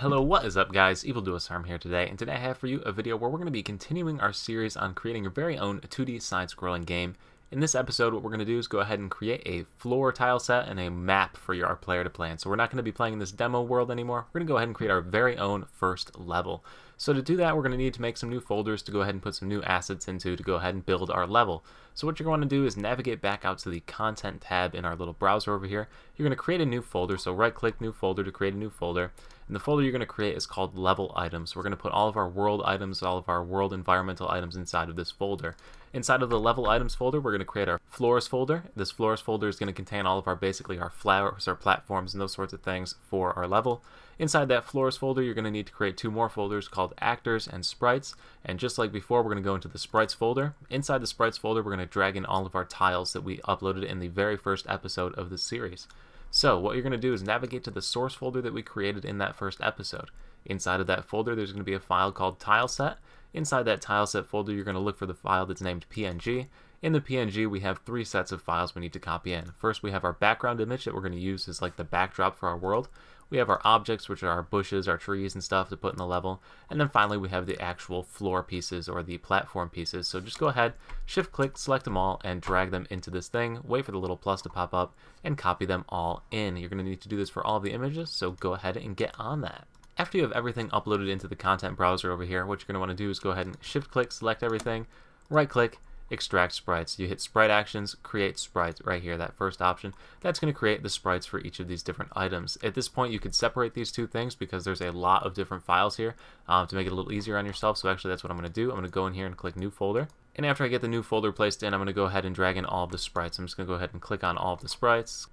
Hello, what is up guys? EvilDoUsHarm here today, and today I have for you a video where we're going to be continuing our series on creating your very own 2D side-scrolling game. In this episode, what we're going to do is go ahead and create a floor tile set and a map for your our player to play in. So we're not going to be playing in this demo world anymore. We're going to go ahead and create our very own first level. So to do that, we're going to need to make some new folders to go ahead and put some new assets into to go ahead and build our level. So what you're going to do is navigate back out to the content tab in our little browser over here. You're going to create a new folder. So right click new folder to create a new folder. And the folder you're going to create is called level items. We're going to put all of our world items, all of our world environmental items inside of this folder. Inside of the level items folder, we're going to create our floors folder. This floors folder is going to contain all of our basically our flowers, our platforms, and those sorts of things for our level. Inside that floors folder, you're going to need to create two more folders called actors and sprites. And just like before, we're going to go into the sprites folder. Inside the sprites folder, we're going to drag in all of our tiles that we uploaded in the very first episode of the series. So what you're going to do is navigate to the source folder that we created in that first episode. Inside of that folder, there's going to be a file called tileset. Inside that tileset folder, you're going to look for the file that's named PNG. In the PNG, we have three sets of files we need to copy in. First, we have our background image that we're going to use as like the backdrop for our world. We have our objects, which are our bushes, our trees and stuff to put in the level. And then finally, we have the actual floor pieces or the platform pieces. So just go ahead, shift click, select them all, and drag them into this thing. Wait for the little plus to pop up and copy them all in. You're going to need to do this for all the images, so go ahead and get on that. After you have everything uploaded into the content browser over here, what you're going to want to do is go ahead and shift click, select everything, right click, extract sprites. You hit sprite actions, create sprites right here, that first option. That's going to create the sprites for each of these different items. At this point, you could separate these two things because there's a lot of different files here um, to make it a little easier on yourself. So actually, that's what I'm going to do. I'm going to go in here and click new folder. And after I get the new folder placed in, I'm going to go ahead and drag in all of the sprites. I'm just going to go ahead and click on all of the sprites.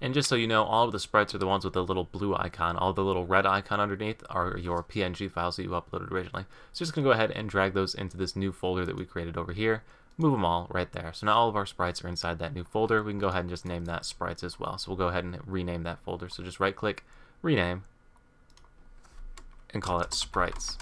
And just so you know, all of the sprites are the ones with the little blue icon. All the little red icon underneath are your PNG files that you uploaded originally. So just going to go ahead and drag those into this new folder that we created over here move them all right there. So now all of our sprites are inside that new folder. We can go ahead and just name that sprites as well. So we'll go ahead and rename that folder. So just right click, rename, and call it sprites.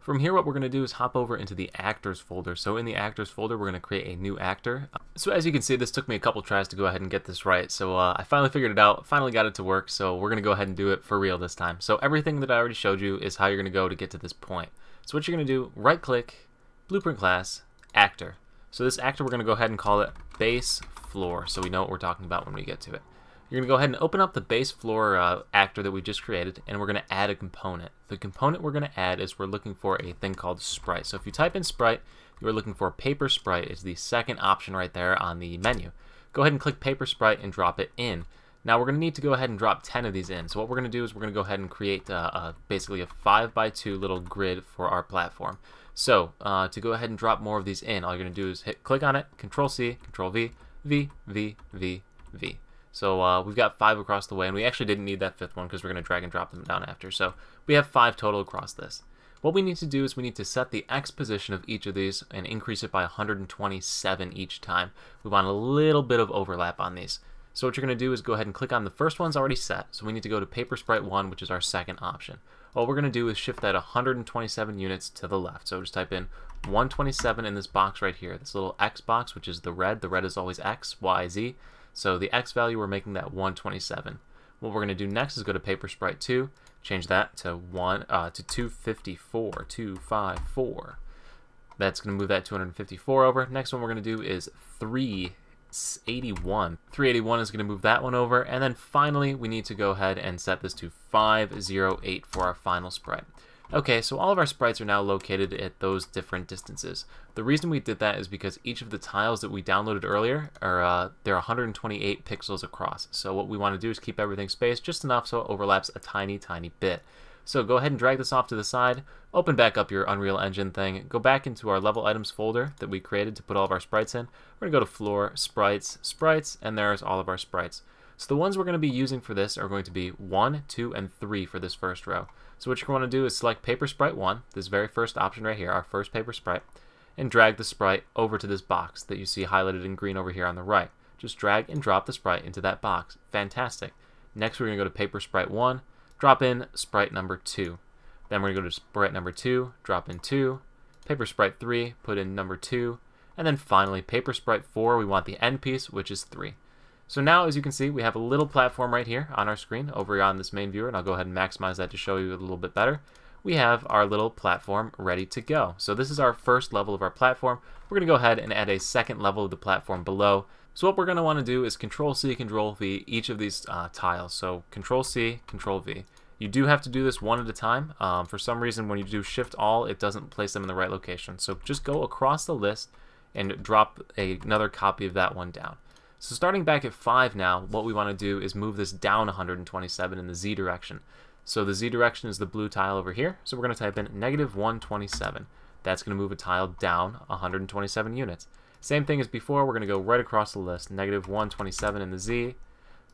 From here, what we're going to do is hop over into the actors folder. So in the actors folder, we're going to create a new actor. So as you can see, this took me a couple tries to go ahead and get this right. So uh, I finally figured it out, finally got it to work. So we're going to go ahead and do it for real this time. So everything that I already showed you is how you're going to go to get to this point. So what you're going to do, right click, blueprint class, actor. So this actor, we're going to go ahead and call it base floor, so we know what we're talking about when we get to it. You're going to go ahead and open up the base floor uh, actor that we just created, and we're going to add a component. The component we're going to add is we're looking for a thing called sprite. So if you type in sprite, you're looking for paper sprite is the second option right there on the menu. Go ahead and click paper sprite and drop it in. Now we're going to need to go ahead and drop 10 of these in. So what we're going to do is we're going to go ahead and create uh, uh, basically a 5 by 2 little grid for our platform. So uh, to go ahead and drop more of these in, all you're going to do is hit click on it, Control C, Control V, V, V, V, V. So uh, we've got five across the way, and we actually didn't need that fifth one because we're going to drag and drop them down after. So we have five total across this. What we need to do is we need to set the X position of each of these and increase it by 127 each time. We want a little bit of overlap on these. So what you're going to do is go ahead and click on the first one's already set. So we need to go to Paper Sprite 1, which is our second option. All we're going to do is shift that 127 units to the left. So just type in 127 in this box right here, this little X box, which is the red. The red is always X, Y, Z. So the X value, we're making that 127. What we're going to do next is go to Paper Sprite 2, change that to one uh, to 254, 254. That's going to move that 254 over. Next one we're going to do is 381. 381 is going to move that one over. And then finally, we need to go ahead and set this to 508 for our final sprite. Okay, so all of our sprites are now located at those different distances. The reason we did that is because each of the tiles that we downloaded earlier are uh, they're 128 pixels across. So what we want to do is keep everything spaced just enough so it overlaps a tiny, tiny bit. So go ahead and drag this off to the side, open back up your Unreal Engine thing, go back into our level items folder that we created to put all of our sprites in. We're going to go to floor, sprites, sprites, and there's all of our sprites. So the ones we're going to be using for this are going to be 1, 2, and 3 for this first row. So what you're going to do is select Paper Sprite 1, this very first option right here, our first paper sprite, and drag the sprite over to this box that you see highlighted in green over here on the right. Just drag and drop the sprite into that box. Fantastic. Next we're going to go to Paper Sprite 1, drop in sprite number 2. Then we're going to go to sprite number 2, drop in 2, paper sprite 3, put in number 2, and then finally paper sprite 4, we want the end piece, which is 3. So now, as you can see, we have a little platform right here on our screen over on this main viewer, and I'll go ahead and maximize that to show you a little bit better. We have our little platform ready to go. So this is our first level of our platform. We're going to go ahead and add a second level of the platform below. So what we're going to want to do is Control C, Control V each of these uh, tiles. So Control C, Control V. You do have to do this one at a time. Um, for some reason, when you do Shift All, it doesn't place them in the right location. So just go across the list and drop a, another copy of that one down. So starting back at 5 now, what we want to do is move this down 127 in the z direction. So the z direction is the blue tile over here, so we're going to type in negative 127. That's going to move a tile down 127 units. Same thing as before, we're going to go right across the list, negative 127 in the z,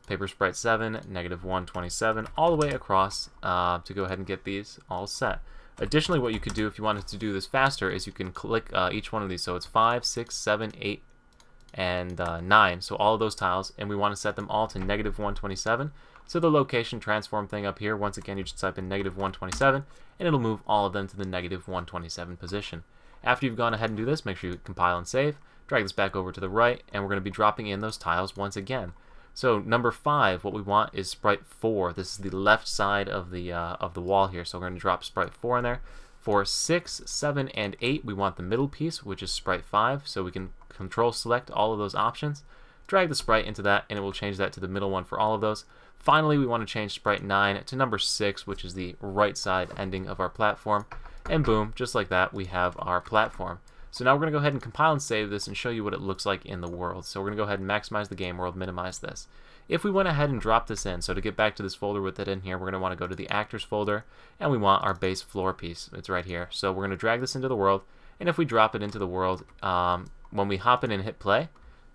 paper sprite 7, negative 127, all the way across uh, to go ahead and get these all set. Additionally, what you could do if you wanted to do this faster is you can click uh, each one of these. So it's 5, 6, 7, 8, and uh, 9, so all of those tiles, and we want to set them all to negative 127. So the location transform thing up here, once again, you just type in negative 127, and it'll move all of them to the negative 127 position. After you've gone ahead and do this, make sure you compile and save, drag this back over to the right, and we're going to be dropping in those tiles once again. So number 5, what we want is sprite 4. This is the left side of the, uh, of the wall here, so we're going to drop sprite 4 in there. For 6, 7, and 8, we want the middle piece, which is sprite 5, so we can control select all of those options, drag the sprite into that, and it will change that to the middle one for all of those. Finally, we want to change sprite 9 to number 6, which is the right side ending of our platform. And boom, just like that, we have our platform. So now we're going to go ahead and compile and save this and show you what it looks like in the world. So we're going to go ahead and maximize the game world, minimize this. If we went ahead and dropped this in, so to get back to this folder with it in here, we're going to want to go to the actors folder, and we want our base floor piece. It's right here. So we're going to drag this into the world, and if we drop it into the world, um, when we hop in and hit play,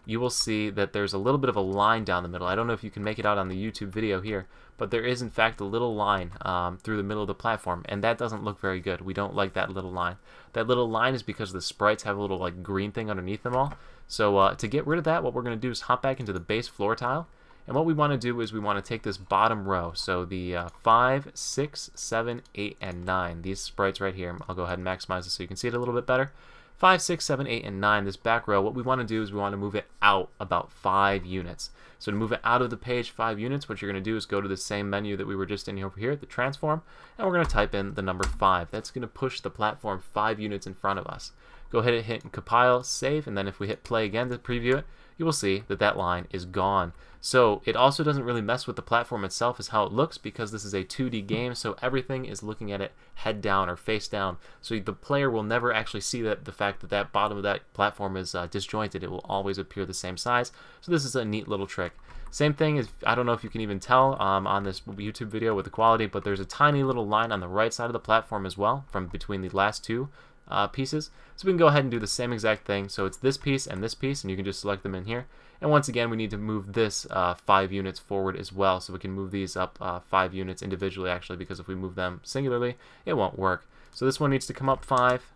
you will see that there's a little bit of a line down the middle. I don't know if you can make it out on the YouTube video here, but there is in fact a little line um, through the middle of the platform, and that doesn't look very good. We don't like that little line. That little line is because the sprites have a little like green thing underneath them all. So uh, to get rid of that, what we're going to do is hop back into the base floor tile, and what we want to do is we want to take this bottom row, so the uh, 5, 6, 7, 8, and 9, these sprites right here, I'll go ahead and maximize this so you can see it a little bit better. 5, 6, 7, 8, and 9, this back row, what we want to do is we want to move it out about 5 units. So to move it out of the page 5 units, what you're going to do is go to the same menu that we were just in over here, the transform, and we're going to type in the number 5. That's going to push the platform 5 units in front of us. Go ahead and hit compile, save, and then if we hit play again to preview it, you will see that that line is gone. So it also doesn't really mess with the platform itself as how it looks because this is a 2D game so everything is looking at it head down or face down. So the player will never actually see that the fact that that bottom of that platform is uh, disjointed. It will always appear the same size. So this is a neat little trick. Same thing is, I don't know if you can even tell um, on this YouTube video with the quality, but there's a tiny little line on the right side of the platform as well from between the last two uh, pieces. So we can go ahead and do the same exact thing. So it's this piece and this piece, and you can just select them in here. And once again, we need to move this uh, 5 units forward as well, so we can move these up uh, 5 units individually, actually, because if we move them singularly, it won't work. So this one needs to come up 5,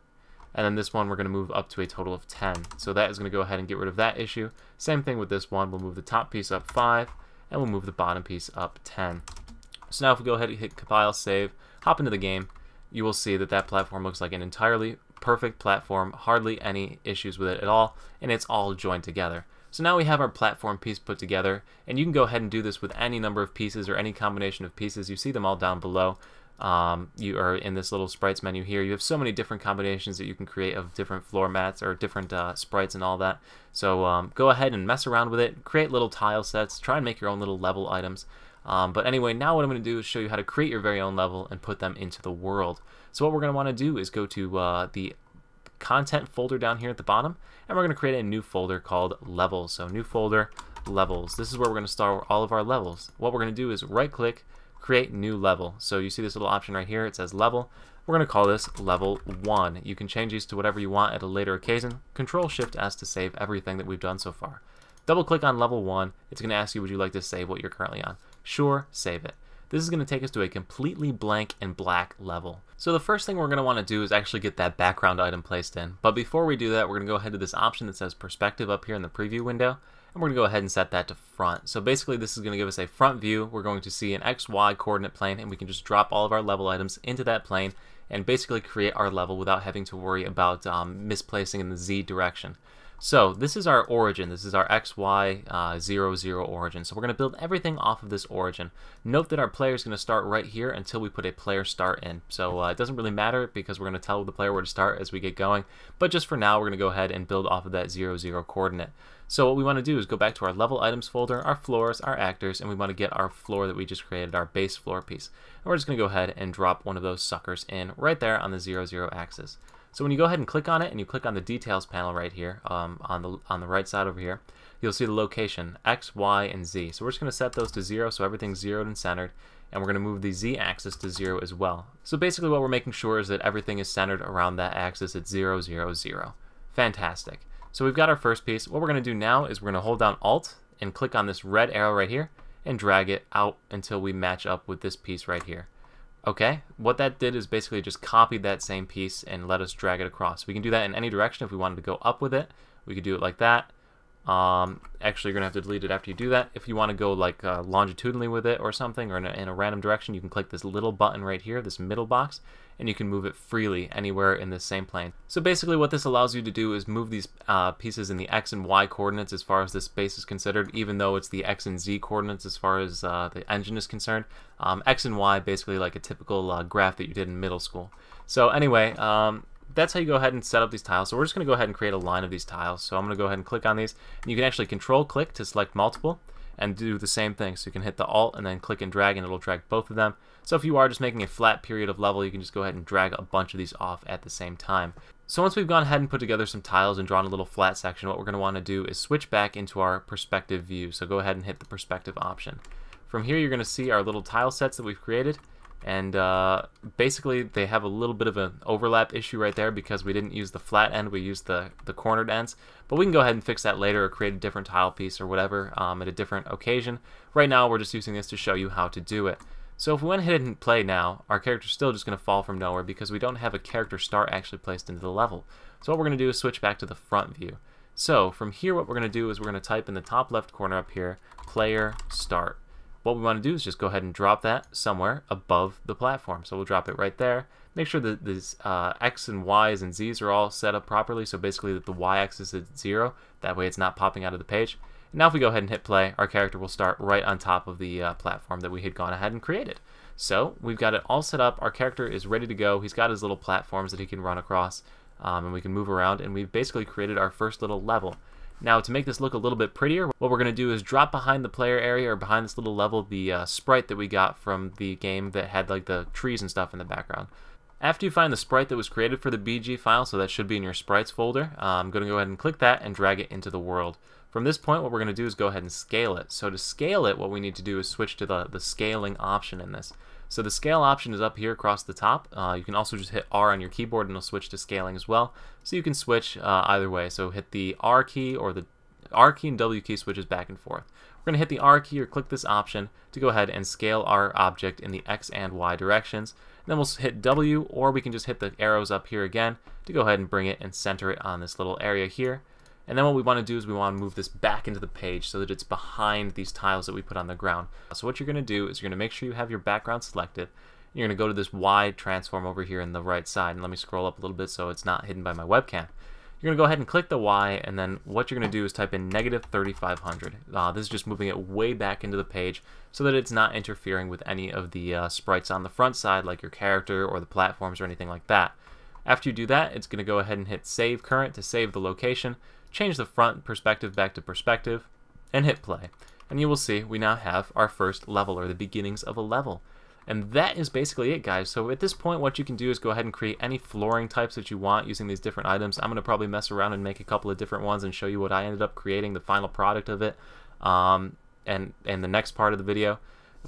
and then this one we're going to move up to a total of 10. So that is going to go ahead and get rid of that issue. Same thing with this one. We'll move the top piece up 5, and we'll move the bottom piece up 10. So now if we go ahead and hit compile, save, hop into the game, you will see that that platform looks like an entirely perfect platform, hardly any issues with it at all, and it's all joined together. So now we have our platform piece put together, and you can go ahead and do this with any number of pieces or any combination of pieces. You see them all down below. Um, you are in this little sprites menu here. You have so many different combinations that you can create of different floor mats or different uh, sprites and all that. So um, go ahead and mess around with it, create little tile sets, try and make your own little level items. Um, but anyway, now what I'm going to do is show you how to create your very own level and put them into the world. So what we're going to want to do is go to uh, the content folder down here at the bottom, and we're going to create a new folder called levels. So new folder, levels. This is where we're going to store all of our levels. What we're going to do is right click, create new level. So you see this little option right here, it says level. We're going to call this level 1. You can change these to whatever you want at a later occasion. Control Shift S to save everything that we've done so far. Double click on level 1. It's going to ask you would you like to save what you're currently on. Sure, save it. This is going to take us to a completely blank and black level. So the first thing we're going to want to do is actually get that background item placed in. But before we do that, we're going to go ahead to this option that says perspective up here in the preview window. And we're going to go ahead and set that to front. So basically this is going to give us a front view. We're going to see an XY coordinate plane and we can just drop all of our level items into that plane and basically create our level without having to worry about um, misplacing in the Z direction. So this is our origin. This is our XY uh, 0, 0 origin. So we're going to build everything off of this origin. Note that our player is going to start right here until we put a player start in. So uh, it doesn't really matter because we're going to tell the player where to start as we get going. But just for now, we're going to go ahead and build off of that 0, 0 coordinate. So what we want to do is go back to our level items folder, our floors, our actors, and we want to get our floor that we just created, our base floor piece. And we're just going to go ahead and drop one of those suckers in right there on the 0, 0 axis. So when you go ahead and click on it and you click on the details panel right here um, on the on the right side over here, you'll see the location X, Y, and Z. So we're just going to set those to zero so everything's zeroed and centered and we're going to move the Z axis to zero as well. So basically what we're making sure is that everything is centered around that axis at zero, zero, zero. Fantastic. So we've got our first piece. What we're going to do now is we're going to hold down Alt and click on this red arrow right here and drag it out until we match up with this piece right here. Okay, what that did is basically just copied that same piece and let us drag it across. We can do that in any direction if we wanted to go up with it. We could do it like that. Um, actually, you're going to have to delete it after you do that. If you want to go like uh, longitudinally with it or something, or in a, in a, random direction, you can click this little button right here, this middle box, and you can move it freely anywhere in the same plane. So basically what this allows you to do is move these uh, pieces in the x and y coordinates as far as this space is considered, even though it's the x and z coordinates as far as uh, the engine is concerned. Um, x and y basically like a typical uh, graph that you did in middle school. So anyway, um, that's how you go ahead and set up these tiles. So we're just going to go ahead and create a line of these tiles. So I'm going to go ahead and click on these. And you can actually control click to select multiple and do the same thing. So you can hit the alt and then click and drag and it'll drag both of them. So if you are just making a flat period of level, you can just go ahead and drag a bunch of these off at the same time. So once we've gone ahead and put together some tiles and drawn a little flat section, what we're going to want to do is switch back into our perspective view. So go ahead and hit the perspective option. From here, you're going to see our little tile sets that we've created and uh, basically they have a little bit of an overlap issue right there because we didn't use the flat end, we used the, the cornered ends. But we can go ahead and fix that later or create a different tile piece or whatever um, at a different occasion. Right now we're just using this to show you how to do it. So if we went ahead and play now, our character's still just going to fall from nowhere because we don't have a character start actually placed into the level. So what we're going to do is switch back to the front view. So from here what we're going to do is we're going to type in the top left corner up here, player start what we want to do is just go ahead and drop that somewhere above the platform. So we'll drop it right there. Make sure that these uh, X and Y's and Z's are all set up properly. So basically that the Y axis is zero. That way it's not popping out of the page. Now if we go ahead and hit play, our character will start right on top of the uh, platform that we had gone ahead and created. So we've got it all set up. Our character is ready to go. He's got his little platforms that he can run across. Um, and we can move around. And we've basically created our first little level. Now to make this look a little bit prettier, what we're going to do is drop behind the player area or behind this little level the uh, sprite that we got from the game that had like the trees and stuff in the background. After you find the sprite that was created for the BG file, so that should be in your sprites folder, uh, I'm going to go ahead and click that and drag it into the world. From this point, what we're going to do is go ahead and scale it. So to scale it, what we need to do is switch to the, the scaling option in this. So the scale option is up here across the top. Uh, you can also just hit R on your keyboard and it'll switch to scaling as well. So you can switch uh, either way. So hit the R key or the R key and W key switches back and forth. We're going to hit the R key or click this option to go ahead and scale our object in the X and Y directions. And then we'll hit W or we can just hit the arrows up here again to go ahead and bring it and center it on this little area here. And then what we want to do is we want to move this back into the page so that it's behind these tiles that we put on the ground. So what you're going to do is you're going to make sure you have your background selected. You're going to go to this Y transform over here in the right side. And let me scroll up a little bit so it's not hidden by my webcam. You're going to go ahead and click the Y, and then what you're going to do is type in negative 3500. Uh, this is just moving it way back into the page so that it's not interfering with any of the uh, sprites on the front side, like your character or the platforms or anything like that. After you do that, it's going to go ahead and hit Save Current to save the location change the front perspective back to perspective, and hit play. And you will see we now have our first level, or the beginnings of a level. And that is basically it, guys. So at this point, what you can do is go ahead and create any flooring types that you want using these different items. I'm going to probably mess around and make a couple of different ones and show you what I ended up creating, the final product of it, um, and, and the next part of the video.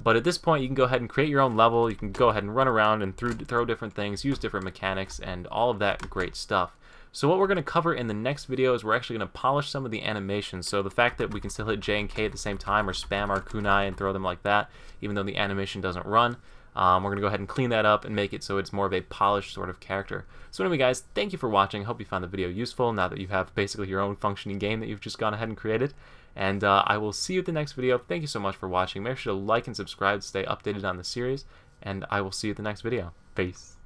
But at this point, you can go ahead and create your own level. You can go ahead and run around and through, throw different things, use different mechanics, and all of that great stuff. So what we're going to cover in the next video is we're actually going to polish some of the animations. So the fact that we can still hit J and K at the same time or spam our kunai and throw them like that, even though the animation doesn't run. Um, we're going to go ahead and clean that up and make it so it's more of a polished sort of character. So anyway guys, thank you for watching. I hope you found the video useful now that you have basically your own functioning game that you've just gone ahead and created. And uh, I will see you at the next video. Thank you so much for watching. Make sure to like and subscribe to stay updated on the series. And I will see you at the next video. Peace.